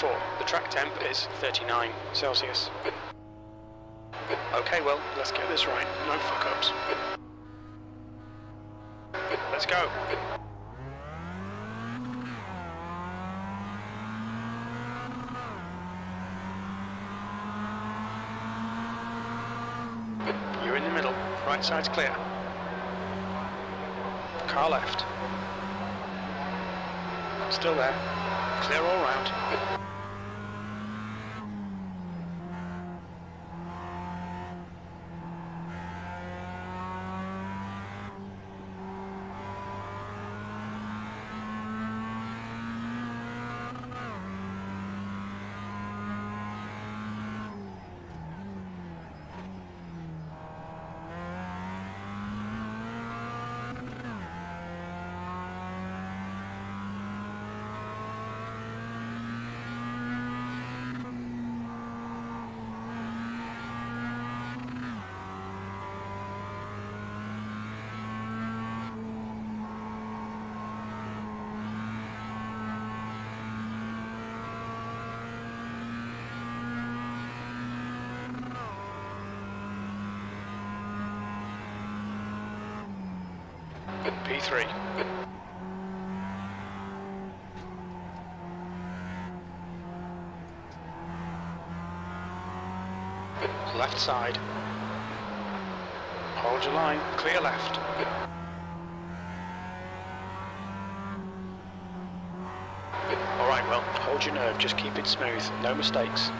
34. The track temp is 39 Celsius. Okay, Will, let's get this right. No fuck ups. Let's go. You're in the middle. Right side's clear. Car left. Still there. Clear all round. P3. Left side. Hold your line, clear left. Alright, well, hold your nerve, just keep it smooth, no mistakes.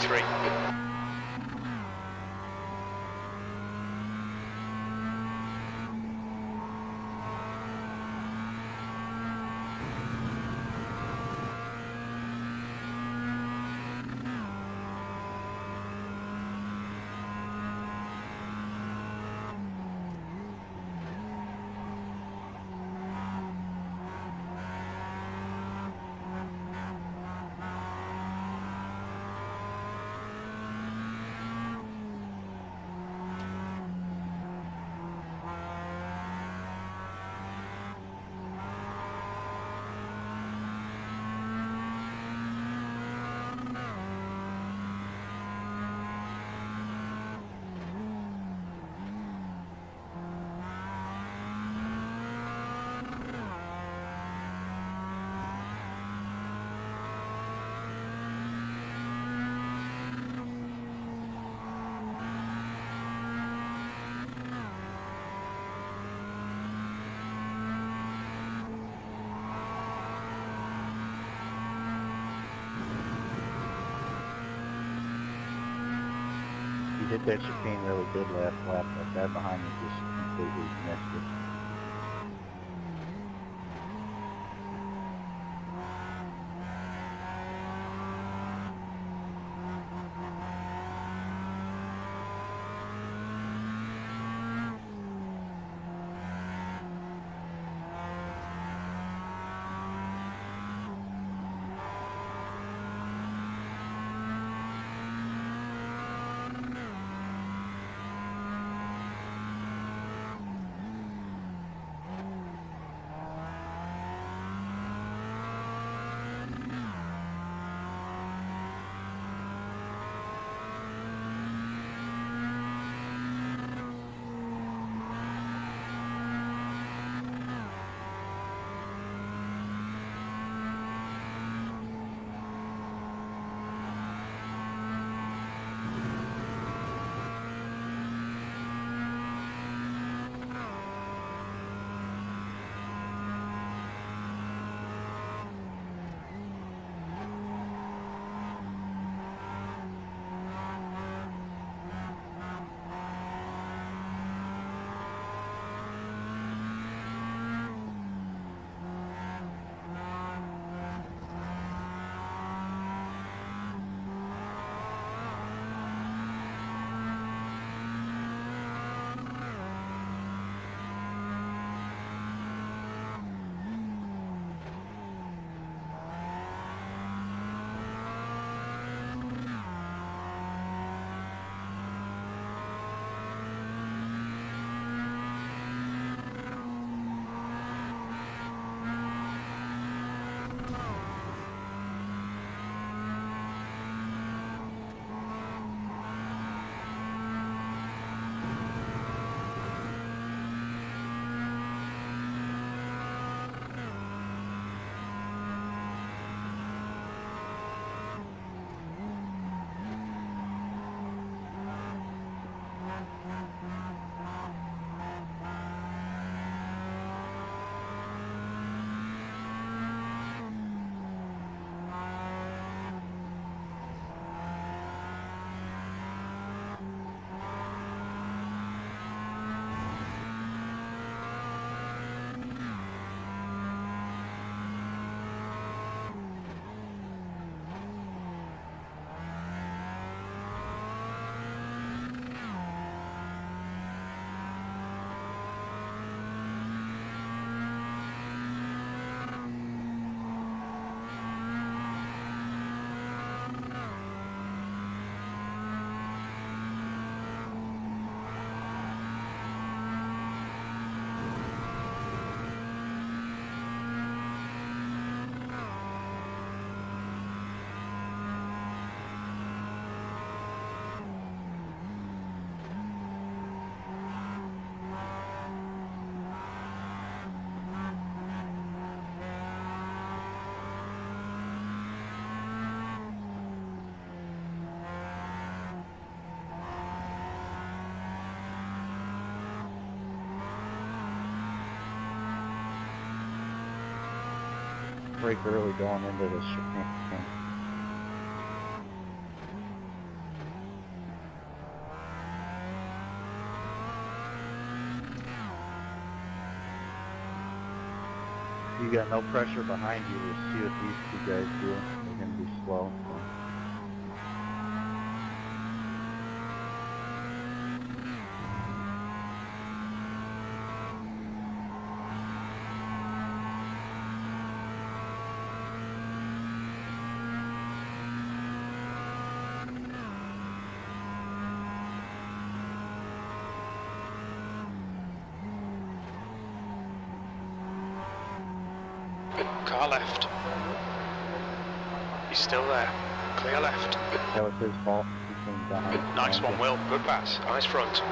P3. You did that chicane really good last lap. That behind me just completely missed it. Brake early going into this. Oh, you got no pressure behind you. Just see what these two guys do. They're gonna be slow. Car left. He's still there. Clear left. That was his fault. He came down. Nice one, Will. Good pass. Nice front.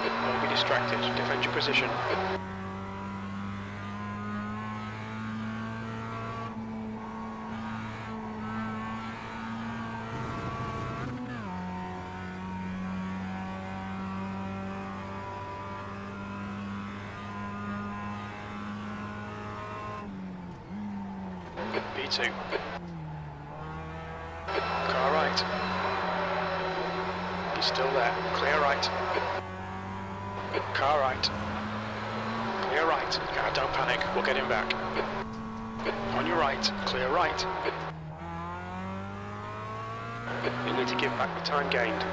Don't be distracted. Defend your position. P2. Car right. He's still there. Clear right. Car right. Clear right. Don't panic. We'll get him back. On your right. Clear right. You need to give back the time gained.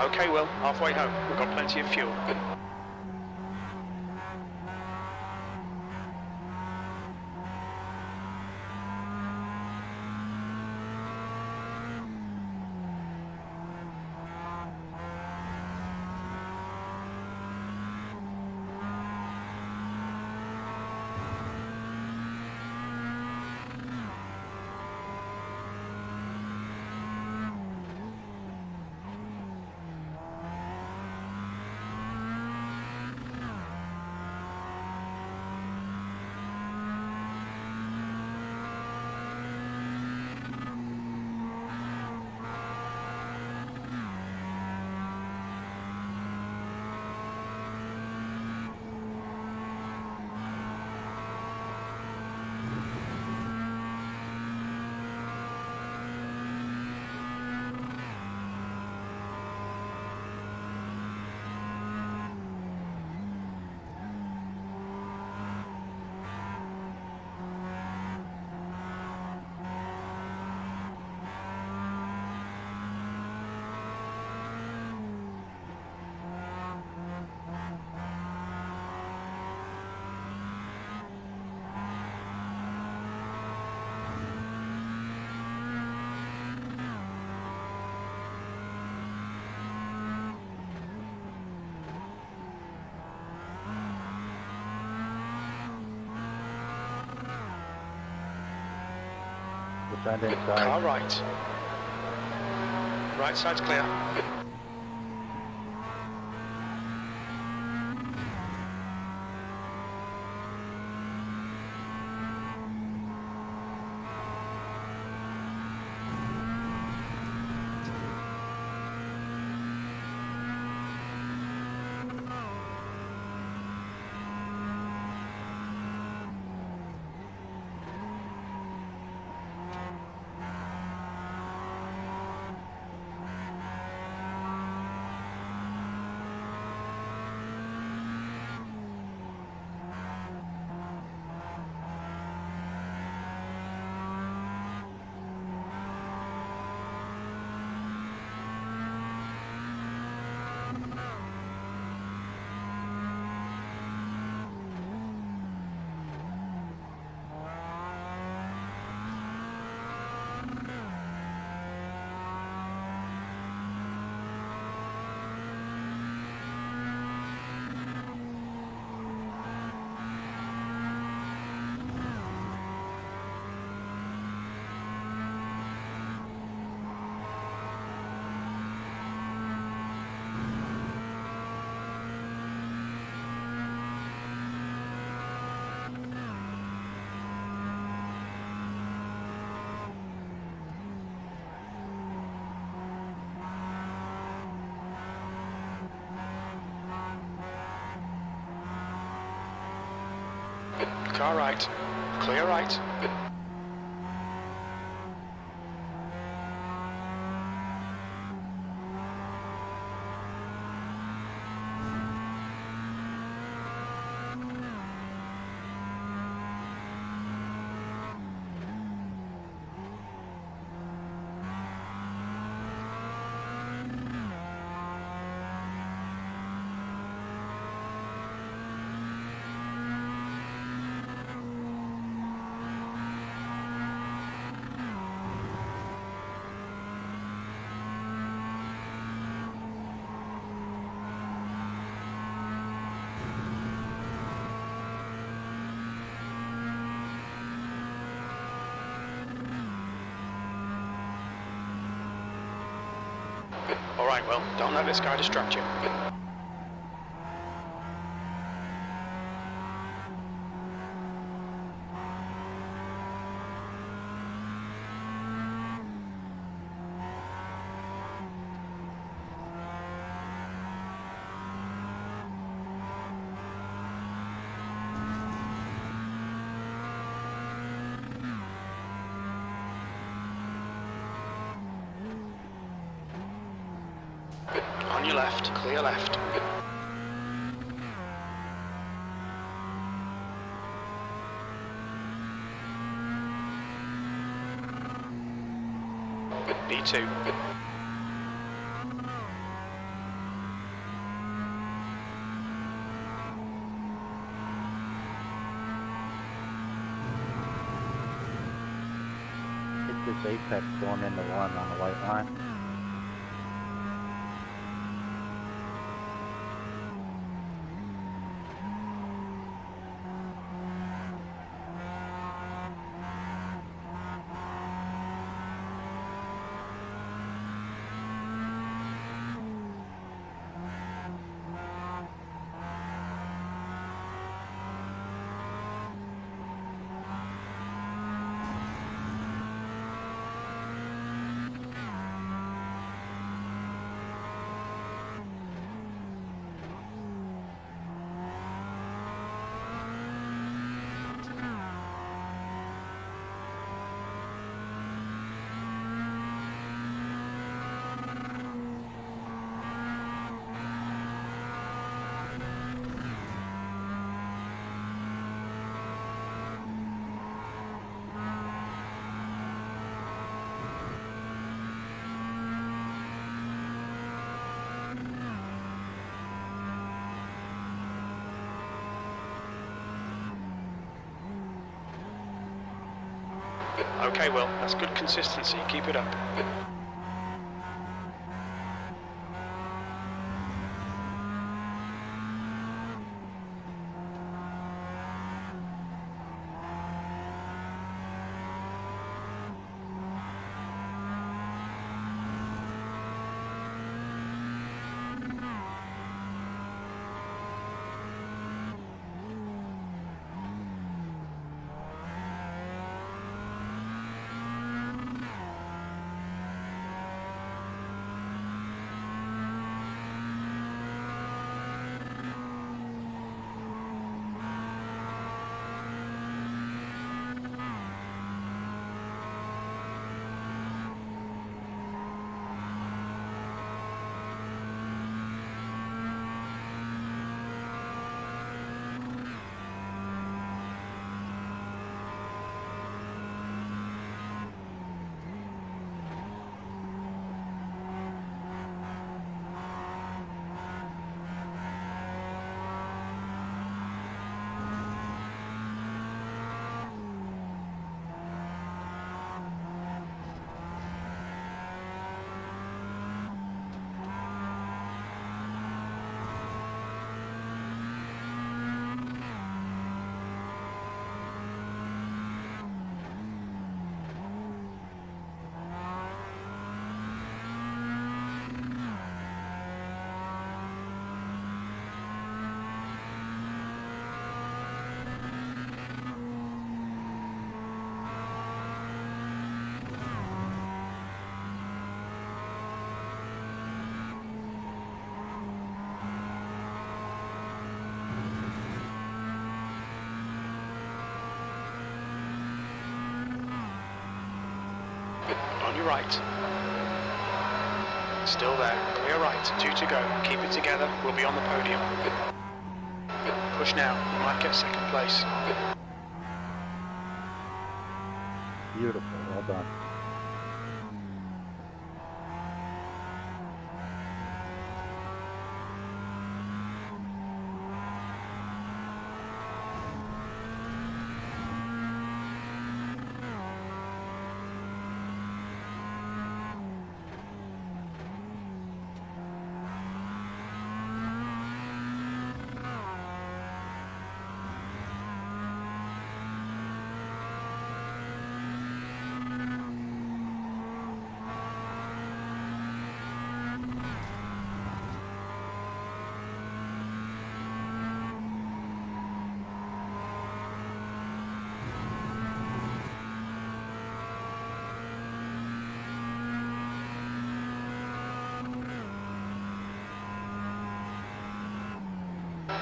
Okay, Will. Halfway home. We've got plenty of fuel. Car inside. right. Right side's clear. Car right. Clear right. All right, well, don't let this guy distract you. On your left, clear left. P2. Hit this apex going into one on the white line. Okay, Will, that's good consistency. Keep it up. On your right. Still there. Clear right. Two to go. Keep it together. We'll be on the podium. Push now. You might get second place. Beautiful. Well done.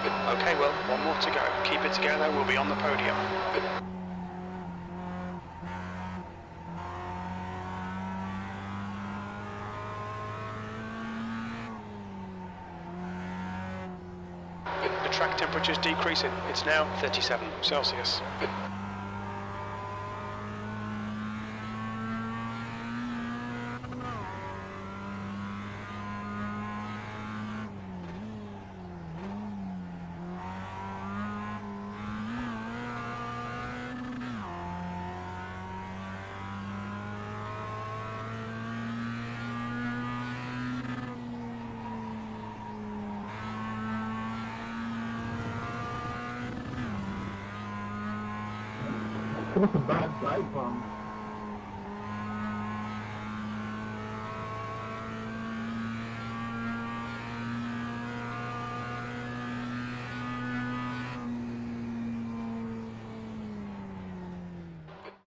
Okay, Will, one more to go. Keep it together. We'll be on the podium. The track temperature's decreasing. It's now 37 Celsius. Bad bomb.